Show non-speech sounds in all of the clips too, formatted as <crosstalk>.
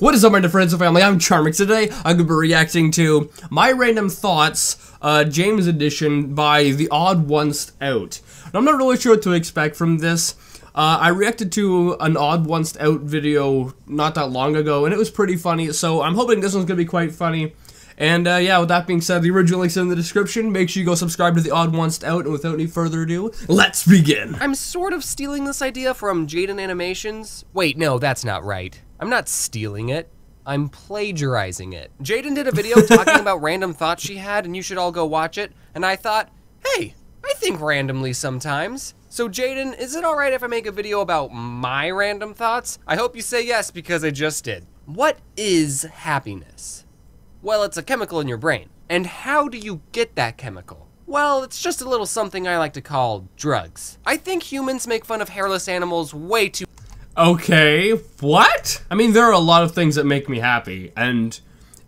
What is up, my dear friends and family? I'm Charmx. Today, I'm going to be reacting to My Random Thoughts, uh, James Edition by The Odd Ones Out. And I'm not really sure what to expect from this. Uh, I reacted to an Odd Ones Out video not that long ago, and it was pretty funny, so I'm hoping this one's going to be quite funny. And uh, yeah, with that being said, the original link's in the description. Make sure you go subscribe to The Odd Ones Out, and without any further ado, let's begin! I'm sort of stealing this idea from Jaiden Animations. Wait, no, that's not right. I'm not stealing it. I'm plagiarizing it. Jaiden did a video <laughs> talking about random thoughts she had, and you should all go watch it. And I thought, hey, I think randomly sometimes. So, Jaiden, is it alright if I make a video about my random thoughts? I hope you say yes because I just did. What is happiness? Well, it's a chemical in your brain. And how do you get that chemical? Well, it's just a little something I like to call drugs. I think humans make fun of hairless animals way too Okay, what? I mean, there are a lot of things that make me happy, and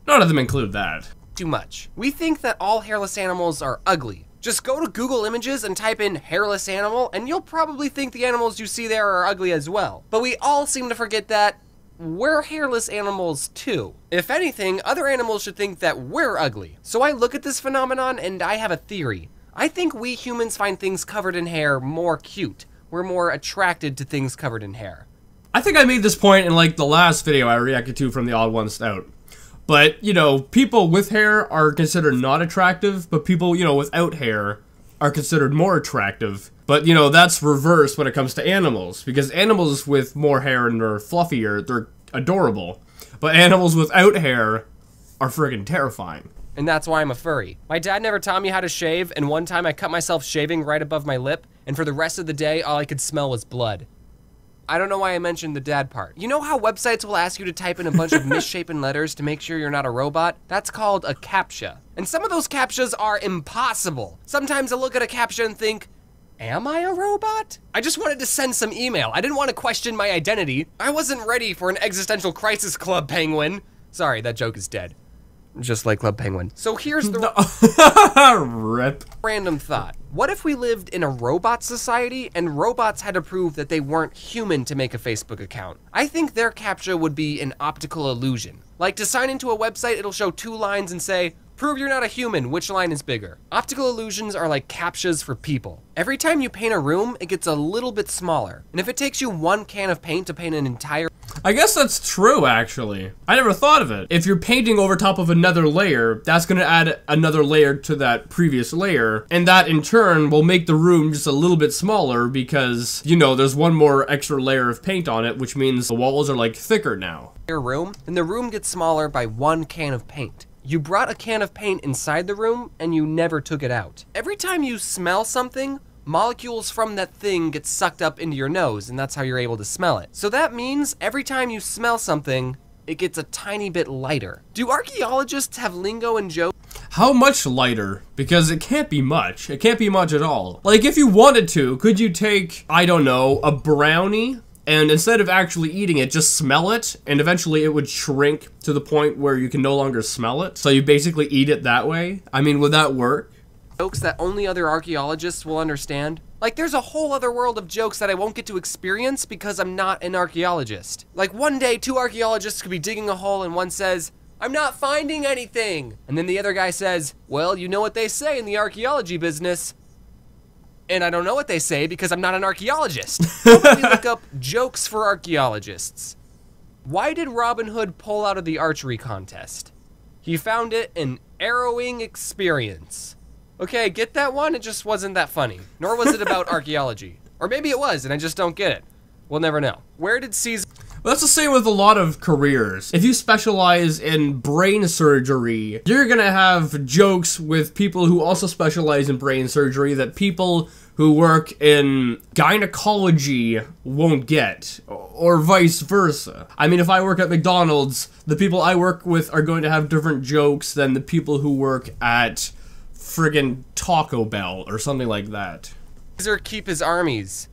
none of them include that. too much. We think that all hairless animals are ugly. Just go to Google Images and type in hairless animal, and you'll probably think the animals you see there are ugly as well. But we all seem to forget that we're hairless animals too. If anything, other animals should think that we're ugly. So I look at this phenomenon and I have a theory. I think we humans find things covered in hair more cute. We're more attracted to things covered in hair. I think I made this point in like the last video I reacted to from the Odd Ones Out. But, you know, people with hair are considered not attractive, but people, you know, without hair are considered more attractive. But, you know, that's reversed when it comes to animals, because animals with more hair and are fluffier, they're adorable. But animals without hair are friggin' terrifying. And that's why I'm a furry. My dad never taught me how to shave, and one time I cut myself shaving right above my lip, and for the rest of the day, all I could smell was blood. I don't know why I mentioned the dad part. You know how websites will ask you to type in a bunch of <laughs> misshapen letters to make sure you're not a robot? That's called a CAPTCHA. And some of those CAPTCHAs are impossible. Sometimes I look at a CAPTCHA and think, Am I a robot? I just wanted to send some email. I didn't want to question my identity. I wasn't ready for an existential crisis, Club Penguin. Sorry, that joke is dead. Just like Club Penguin. So here's the <laughs> Rip. random thought. What if we lived in a robot society and robots had to prove that they weren't human to make a Facebook account? I think their captcha would be an optical illusion. Like to sign into a website, it'll show two lines and say, Prove you're not a human, which line is bigger? Optical illusions are like captchas for people. Every time you paint a room, it gets a little bit smaller. And if it takes you one can of paint to paint an entire I guess that's true, actually. I never thought of it. If you're painting over top of another layer, that's gonna add another layer to that previous layer, and that in turn will make the room just a little bit smaller because, you know, there's one more extra layer of paint on it, which means the walls are like thicker now. Your room, and the room gets smaller by one can of paint. You brought a can of paint inside the room and you never took it out. Every time you smell something, molecules from that thing get sucked up into your nose and that's how you're able to smell it. So that means every time you smell something, it gets a tiny bit lighter. Do archaeologists have lingo and jokes? How much lighter? Because it can't be much. It can't be much at all. Like, if you wanted to, could you take, I don't know, a brownie and instead of actually eating it, just smell it, and eventually it would shrink to the point where you can no longer smell it. So you basically eat it that way. I mean, would that work? Jokes that only other archaeologists will understand? Like, there's a whole other world of jokes that I won't get to experience because I'm not an archaeologist. Like, one day, two archaeologists could be digging a hole and one says, I'm not finding anything. And then the other guy says, Well, you know what they say in the archaeology business. And I don't know what they say because I'm not an archaeologist. <laughs> Me look up jokes for archaeologists. Why did Robin Hood pull out of the archery contest? He found it an arrowing experience. Okay, get that one? It just wasn't that funny. Nor was it about <laughs> archaeology. Or maybe it was, and I just don't get it. We'll never know. Where did Caesar Well, that's the same with a lot of careers. If you specialize in brain surgery, you're gonna have jokes with people who also specialize in brain surgery that people who work in gynecology won't get, or vice versa. I mean, if I work at McDonald's, the people I work with are going to have different jokes than the people who work at friggin' Taco Bell or something like that. Caesar keep his armies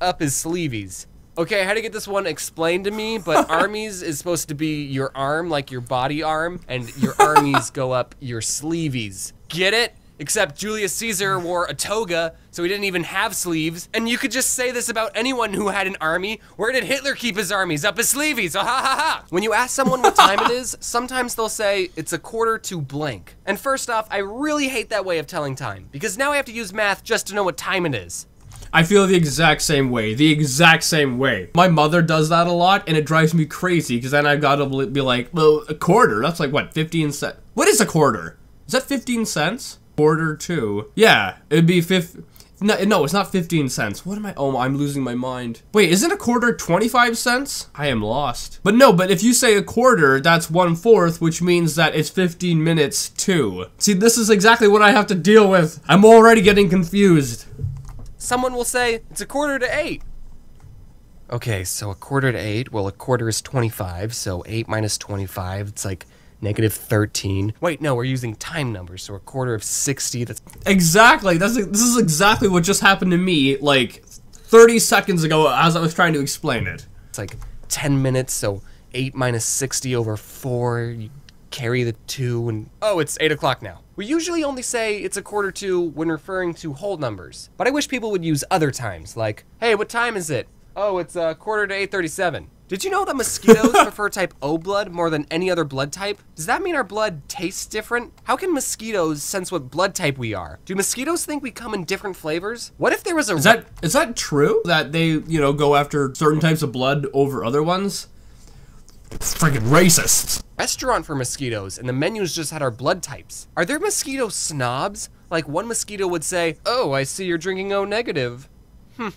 up his sleeveys? Okay, I had to get this one explained to me, but <laughs> armies is supposed to be your arm, like your body arm, and your <laughs> armies go up your sleeveys. Get it? Except Julius Caesar wore a toga, so he didn't even have sleeves. And you could just say this about anyone who had an army. Where did Hitler keep his armies? Up his sleeves. Ah, ha ha ha. When you ask someone what time it is, <laughs> sometimes they'll say it's a quarter to blank. And first off, I really hate that way of telling time because now I have to use math just to know what time it is. I feel the exact same way. The exact same way. My mother does that a lot, and it drives me crazy because then I've gotta be like, well, a quarter. That's like what, 15 cents? What is a quarter? Is that 15 cents? Quarter two. Yeah, it'd be fifth. No, no, it's not 15 cents. What am I? Oh, I'm losing my mind. Wait, isn't a quarter 25 cents? I am lost. But no, but if you say a quarter, that's one fourth, which means that it's 15 minutes too. See, this is exactly what I have to deal with. I'm already getting confused. Someone will say, it's a quarter to eight. Okay, so a quarter to eight, well, a quarter is 25, so 8 minus 25, it's like negative 13. Wait, no, we're using time numbers, so a quarter of 60, that's... Exactly. That's this is exactly what just happened to me like 30 seconds ago as I was trying to explain it. It's like 10 minutes, so 8 minus 60 over 4, you carry the 2, and... Oh, it's 8 o'clock now. We usually only say it's a quarter to when referring to whole numbers, but I wish people would use other times, like, hey, what time is it? Oh, it's a quarter to 8.37. Did you know that mosquitoes <laughs> prefer type O blood more than any other blood type? Does that mean our blood tastes different? How can mosquitoes sense what blood type we are? Do mosquitoes think we come in different flavors? What if there was a Is that is that true that they, you know, go after certain types of blood over other ones? It's Freaking racist. restaurant for mosquitoes and the menus just had our blood types? Are there mosquito snobs? Like one mosquito would say, "Oh, I see you're drinking O negative." Hmm.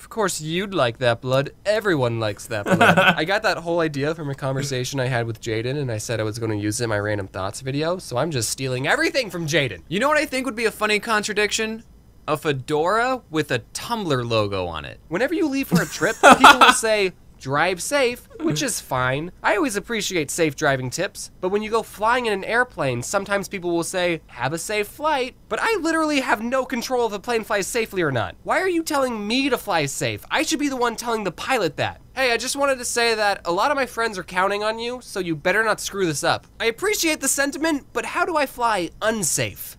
Of course you'd like that blood. Everyone likes that blood. <laughs> I got that whole idea from a conversation I had with Jaiden, and I said I was going to use it in my random thoughts video, so I'm just stealing everything from Jaiden. You know what I think would be a funny contradiction? A fedora with a Tumblr logo on it. Whenever you leave for a trip, people will <laughs> say, drive safe, which is fine. I always appreciate safe driving tips, but when you go flying in an airplane, sometimes people will say, have a safe flight, but I literally have no control if a plane flies safely or not. Why are you telling me to fly safe? I should be the one telling the pilot that. Hey, I just wanted to say that a lot of my friends are counting on you, so you better not screw this up. I appreciate the sentiment, but how do I fly unsafe?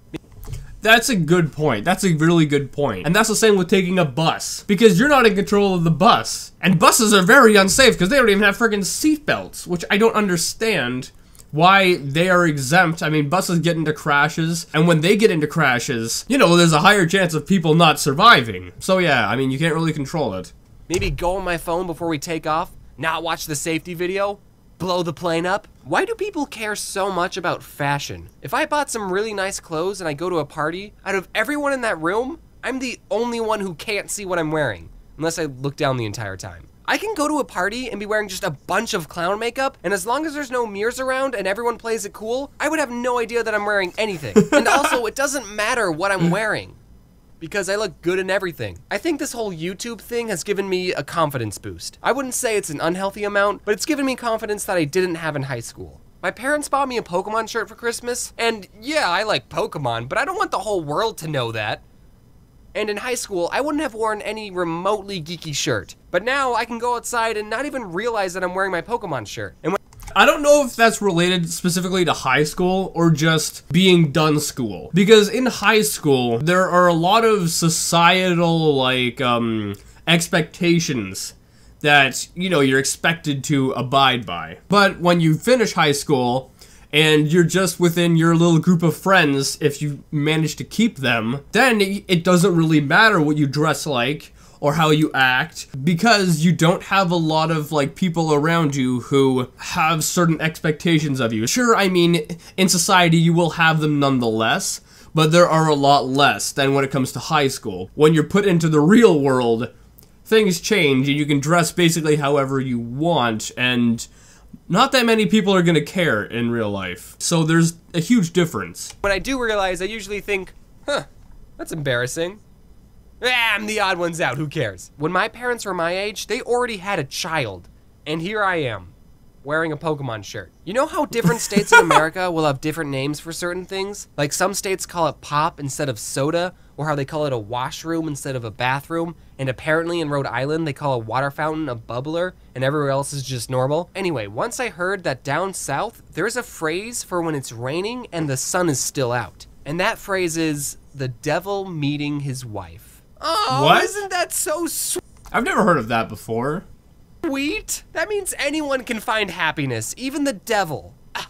That's a good point. That's a really good point. And that's the same with taking a bus. Because you're not in control of the bus. And buses are very unsafe because they don't even have friggin' seatbelts, which I don't understand why they are exempt. I mean, buses get into crashes, and when they get into crashes, you know, there's a higher chance of people not surviving. So yeah, I mean, you can't really control it. Maybe go on my phone before we take off, not watch the safety video, blow the plane up? Why do people care so much about fashion? If I bought some really nice clothes and I go to a party, out of everyone in that room, I'm the only one who can't see what I'm wearing, unless I look down the entire time. I can go to a party and be wearing just a bunch of clown makeup, and as long as there's no mirrors around and everyone plays it cool, I would have no idea that I'm wearing anything. <laughs> and also, it doesn't matter what I'm wearing because I look good in everything. I think this whole YouTube thing has given me a confidence boost. I wouldn't say it's an unhealthy amount, but it's given me confidence that I didn't have in high school. My parents bought me a Pokemon shirt for Christmas, and yeah, I like Pokemon, but I don't want the whole world to know that. And in high school, I wouldn't have worn any remotely geeky shirt. But now I can go outside and not even realize that I'm wearing my Pokemon shirt. And I don't know if that's related specifically to high school or just being done school. Because in high school, there are a lot of societal, like, um, expectations that, you know, you're expected to abide by. But when you finish high school, and you're just within your little group of friends, if you manage to keep them, then it doesn't really matter what you dress like or how you act because you don't have a lot of like people around you who have certain expectations of you. Sure, I mean, in society you will have them nonetheless, but there are a lot less than when it comes to high school. When you're put into the real world, things change and you can dress basically however you want and not that many people are going to care in real life. So there's a huge difference. when I do realize, I usually think, huh, that's embarrassing. Ah, I'm the odd ones out, who cares? When my parents were my age, they already had a child. And here I am, wearing a Pokemon shirt. You know how different states in <laughs> America will have different names for certain things? Like some states call it pop instead of soda, or how they call it a washroom instead of a bathroom, and apparently in Rhode Island they call a water fountain a bubbler, and everywhere else is just normal. Anyway, once I heard that down south, there's a phrase for when it's raining and the sun is still out. And that phrase is the devil meeting his wife. Oh, What? isn't that so sweet? I've never heard of that before. sweet? That means anyone can find happiness, even the devil. Ah,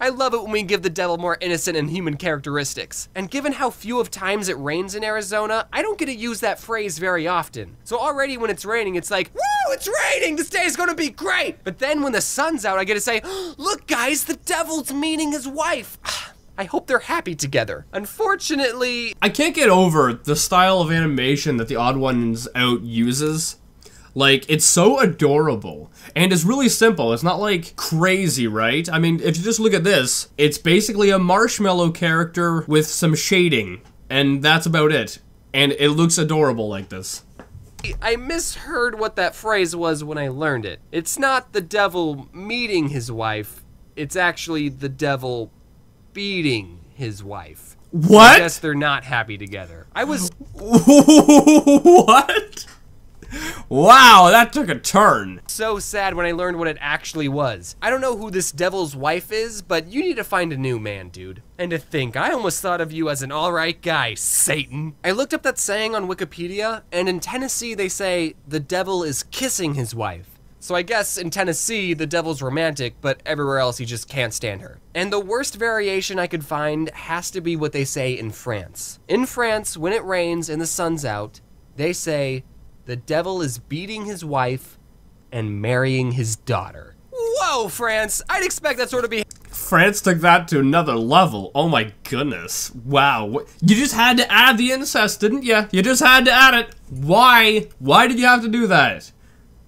I love it when we give the devil more innocent and human characteristics. And given how few of times it rains in Arizona, I don't get to use that phrase very often. So already when it's raining, it's like, woo, it's raining, this day is gonna be great. But then when the sun's out, I get to say, look guys, the devil's meeting his wife. Ah, I hope they're happy together. Unfortunately, I can't get over the style of animation that the Odd Ones Out uses. Like, it's so adorable. And it's really simple. It's not like crazy, right? I mean, if you just look at this, it's basically a marshmallow character with some shading. And that's about it. And it looks adorable like this. I misheard what that phrase was when I learned it. It's not the devil meeting his wife, it's actually the devil beating his wife. I What? guess they're not happy together. I was <laughs> what? Wow, that took a turn. so sad when I learned what it actually was. I don't know who this devil's wife is, but you need to find a new man, dude. And to think, I almost thought of you as an alright guy, Satan. I looked up that saying on Wikipedia, and in Tennessee they say the devil is kissing his wife. So I guess in Tennessee, the devil's romantic, but everywhere else he just can't stand her. And the worst variation I could find has to be what they say in France. In France, when it rains and the sun's out, they say, the devil is beating his wife and marrying his daughter. Whoa, France! I'd expect that sort of behavior France took that to another level. Oh my goodness. Wow. You just had to add the incest, didn't you? You just had to add it. Why? Why did you have to do that?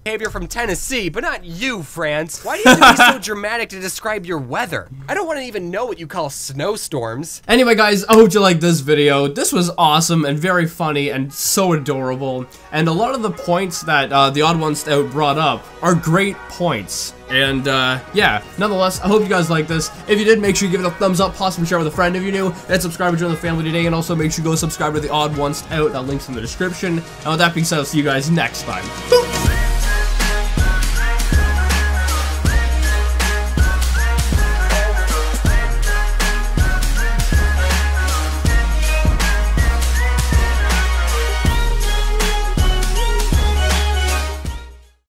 From Tennessee, but not you, France. Why do you have to be so <laughs> dramatic to describe your weather? I don't want to even know what you call snowstorms. Anyway, guys, I hope you liked this video. This was awesome and very funny and so adorable. And a lot of the points that uh, the Odd Ones Out brought up are great points. And uh, yeah, nonetheless, I hope you guys like this. If you did, make sure you give it a thumbs up, possibly share with a friend if you're new, and subscribe to join the family today. And also make sure you go subscribe to the Odd Ones Out. That link's in the description. And with that being said, I'll see you guys next time. Boop.